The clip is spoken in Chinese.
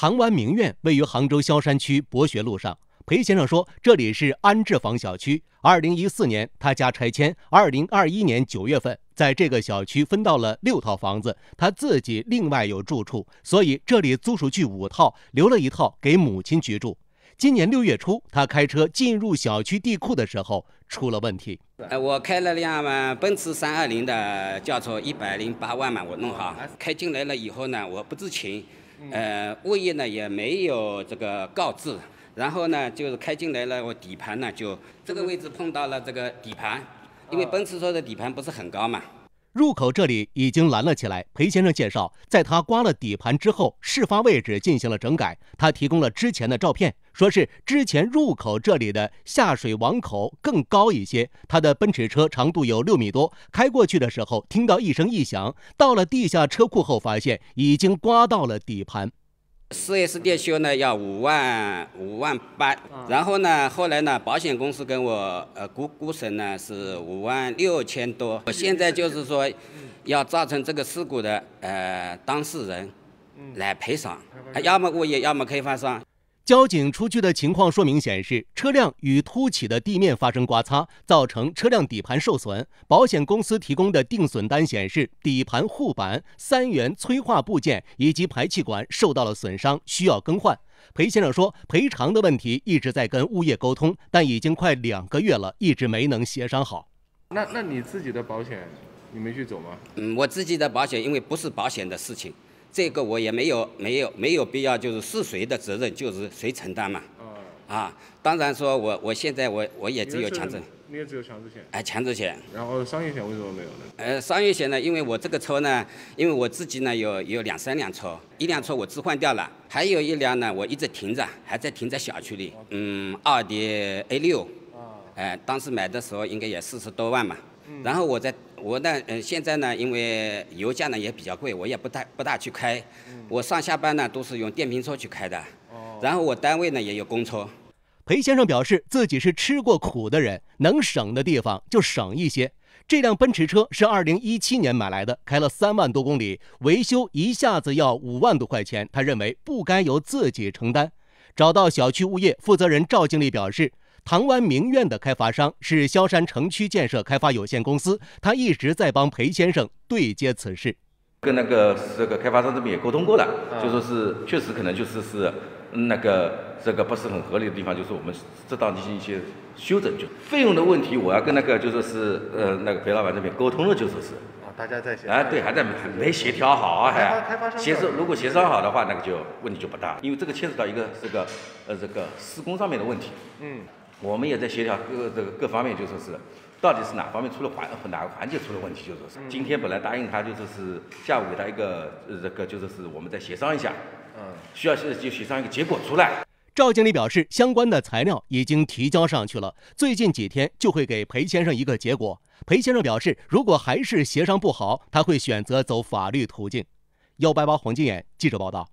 唐湾名苑位于杭州萧山区博学路上。裴先生说，这里是安置房小区。二零一四年他家拆迁，二零二一年九月份在这个小区分到了六套房子，他自己另外有住处，所以这里租出去五套，留了一套给母亲居住。今年六月初，他开车进入小区地库的时候出了问题。呃，我开了辆嘛奔驰三二零的轿车，一百零八万嘛，我弄好，开进来了以后呢，我不知情，呃，物业呢也没有这个告知。然后呢，就是开进来了，我底盘呢就这个位置碰到了这个底盘，因为奔驰车的底盘不是很高嘛。入口这里已经拦了起来。裴先生介绍，在他刮了底盘之后，事发位置进行了整改。他提供了之前的照片，说是之前入口这里的下水网口更高一些。他的奔驰车长度有六米多，开过去的时候听到一声异响，到了地下车库后发现已经刮到了底盘。四 S 店修呢要五万五万八，然后呢，后来呢，保险公司跟我呃估估审呢是五万六千多。我现在就是说，要造成这个事故的呃当事人来赔偿，要么物业，要么开发商。交警出具的情况说明显示，车辆与凸起的地面发生刮擦，造成车辆底盘受损。保险公司提供的定损单显示，底盘护板、三元催化部件以及排气管受到了损伤，需要更换。裴先生说，赔偿的问题一直在跟物业沟通，但已经快两个月了，一直没能协商好。那那你自己的保险，你没去走吗？嗯，我自己的保险，因为不是保险的事情。这个我也没有没有没有必要，就是是谁的责任就是谁承担嘛。啊，当然说我我现在我我也只有强制，你也只有强制险。哎，强制险。然后商业险为什么没有呢？呃，商业险呢，因为我这个车呢，因为我自己呢有有两三辆车，一辆车我置换掉了，还有一辆呢我一直停着，还在停在小区里。嗯，奥迪 A 六。啊。哎，当时买的时候应该也四十多万嘛。然后我在我呢，嗯，现在呢，因为油价呢也比较贵，我也不大不大去开。我上下班呢都是用电瓶车去开的。哦。然后我单位呢也有公车。裴先生表示自己是吃过苦的人，能省的地方就省一些。这辆奔驰车是2017年买来的，开了三万多公里，维修一下子要五万多块钱，他认为不该由自己承担。找到小区物业负责人赵经理表示。唐湾名苑的开发商是萧山城区建设开发有限公司，他一直在帮裴先生对接此事，跟那个这个开发商这边也沟通过了，就说是确实可能就是是那个这个不是很合理的地方，就是我们适当进行一些修整，就费用的问题，我要跟那个就说是呃那个裴老板这边沟通了，就说是。啊，大家在协哎对，还在没协调好啊还协商，如果协商好的话，那个就问题就不大，因为这个牵扯到一个这个呃这个施工上面的问题，嗯。我们也在协调各这个各方面，就说是到底是哪方面出了环哪个环节出了问题，就说是今天本来答应他，就说是下午给他一个这个，就说是我们再协商一下，嗯，需要是就协商一个结果出来。赵经理表示，相关的材料已经提交上去了，最近几天就会给裴先生一个结果。裴先生表示，如果还是协商不好，他会选择走法律途径。幺八八黄金眼记者报道。